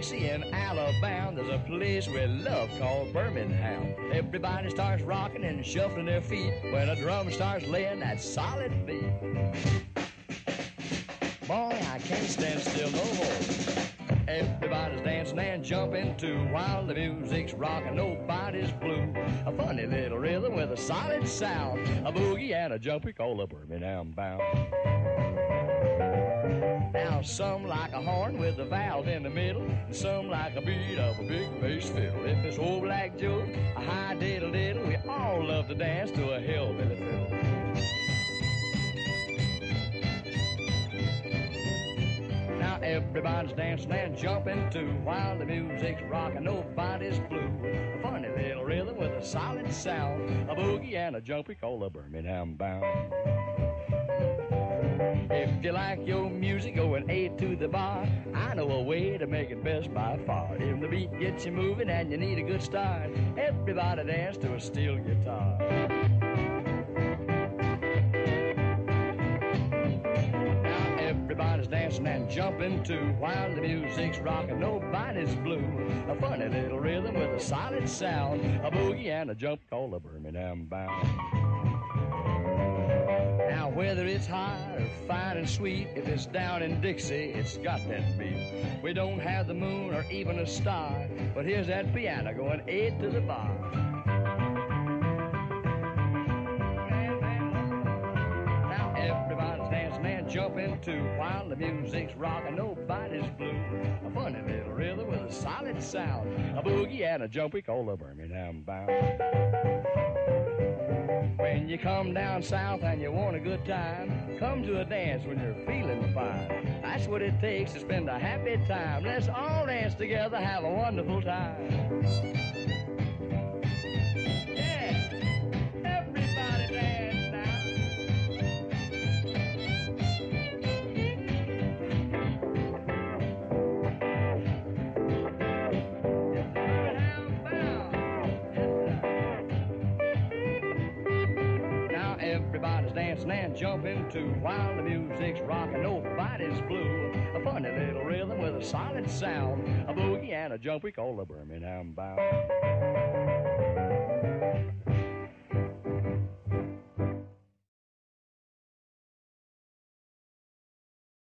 Dixie and Alabama, there's a place we love called Birmingham. Everybody starts rocking and shuffling their feet when a drum starts laying that solid beat. Boy, I can't stand still no more. Everybody's dancing and jumping too while the music's rocking. Nobody's blue. A funny little rhythm with a solid sound. A boogie and a jumpy called a Birmingham Bounce. Now some like a horn with a valve in the middle, and some like a beat of a big bass fiddle. If it's old black Joe, a high diddle diddle, we all love to dance to a hillbilly fiddle. Now everybody's dancing and jumping too while the music's rocking. Nobody's blue. A funny little rhythm with a solid sound, a boogie and a jumpy call a Birmingham Bounce. If you like your music going A to the bar, I know a way to make it best by far. If the beat gets you moving and you need a good start, everybody dance to a steel guitar. Now everybody's dancing and jumping too while the music's rocking. Nobody's blue. A funny little rhythm with a solid sound, a boogie and a jump called a Birmingham Bounce. Whether it's hot or fine and sweet, if it's down in Dixie, it's got that beat. We don't have the moon or even a star, but here's that piano going eight to the bar. Now everybody's dancing and jumping too while the music's rocking. Nobody's blue. A funny little rhythm with a solid sound, a boogie and a jumpy called a Birmingham Bounce. You come down south and you want a good time, come to a dance when you're feeling fine. That's what it takes to spend a happy time. Let's all dance together, have a wonderful time. Everybody's dancing and jumping too while the music's rocking. Nobody's blue. A funny little rhythm with a solid sound. A boogie and a jump we call a Birmingham Bounce.